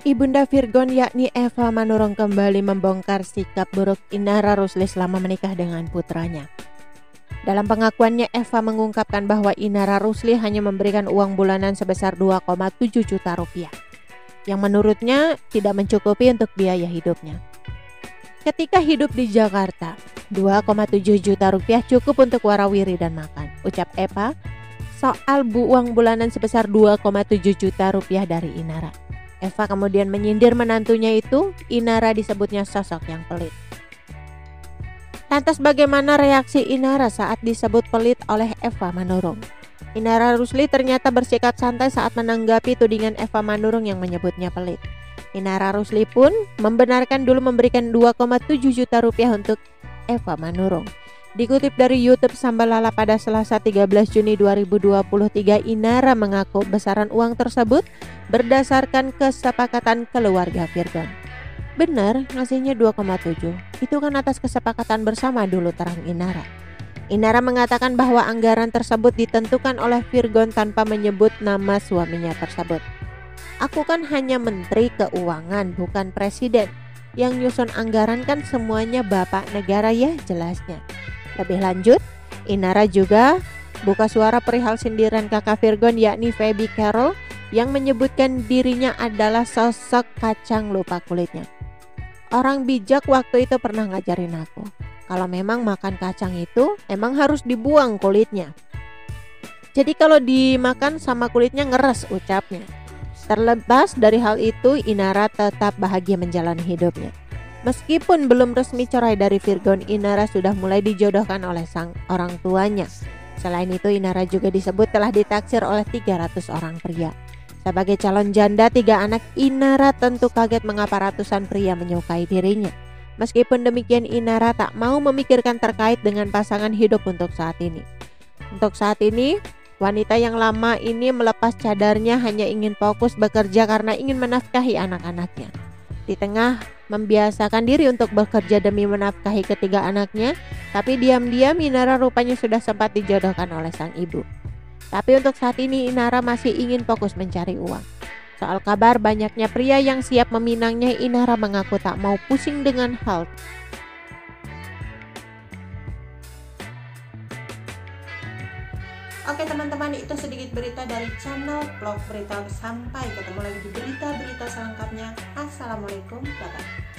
Ibunda Virgon yakni Eva Manurung kembali membongkar sikap buruk Inara Rusli selama menikah dengan putranya. Dalam pengakuannya, Eva mengungkapkan bahwa Inara Rusli hanya memberikan uang bulanan sebesar 2,7 juta rupiah, yang menurutnya tidak mencukupi untuk biaya hidupnya. Ketika hidup di Jakarta, 2,7 juta rupiah cukup untuk warawiri dan makan, ucap Eva soal bu uang bulanan sebesar 2,7 juta rupiah dari Inara. Eva kemudian menyindir menantunya itu, Inara disebutnya sosok yang pelit. Lantas bagaimana reaksi Inara saat disebut pelit oleh Eva Manurung? Inara Rusli ternyata bersikap santai saat menanggapi tudingan Eva Manurung yang menyebutnya pelit. Inara Rusli pun membenarkan dulu memberikan 2,7 juta rupiah untuk Eva Manurung. Dikutip dari YouTube Sambalala pada Selasa 13 Juni 2023, Inara mengaku besaran uang tersebut berdasarkan kesepakatan keluarga Virgon. Benar, ngasihnya 2,7. Itu kan atas kesepakatan bersama dulu terang Inara. Inara mengatakan bahwa anggaran tersebut ditentukan oleh Virgon tanpa menyebut nama suaminya tersebut. Aku kan hanya menteri keuangan, bukan presiden. Yang nyusun anggaran kan semuanya bapak negara ya jelasnya. Lebih lanjut, Inara juga buka suara perihal sindiran kakak Virgon yakni Feby Carroll yang menyebutkan dirinya adalah sosok kacang lupa kulitnya. Orang bijak waktu itu pernah ngajarin aku, kalau memang makan kacang itu emang harus dibuang kulitnya. Jadi kalau dimakan sama kulitnya ngeres ucapnya. Terlepas dari hal itu, Inara tetap bahagia menjalani hidupnya. Meskipun belum resmi cerai dari Virgon, Inara sudah mulai dijodohkan oleh sang orang tuanya. Selain itu, Inara juga disebut telah ditaksir oleh 300 orang pria. Sebagai calon janda tiga anak, Inara tentu kaget mengapa ratusan pria menyukai dirinya. Meskipun demikian, Inara tak mau memikirkan terkait dengan pasangan hidup untuk saat ini. Untuk saat ini, wanita yang lama ini melepas cadarnya hanya ingin fokus bekerja karena ingin menafkahi anak-anaknya. Di tengah membiasakan diri untuk bekerja demi menafkahi ketiga anaknya, tapi diam-diam Inara rupanya sudah sempat dijodohkan oleh sang ibu. Tapi untuk saat ini Inara masih ingin fokus mencari uang. Soal kabar banyaknya pria yang siap meminangnya, Inara mengaku tak mau pusing dengan hal Oke teman-teman itu sedikit berita dari channel vlog berita. Sampai ketemu lagi di berita-berita selengkapnya. Assalamualaikum. Bye